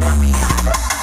Mami.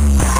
Yeah.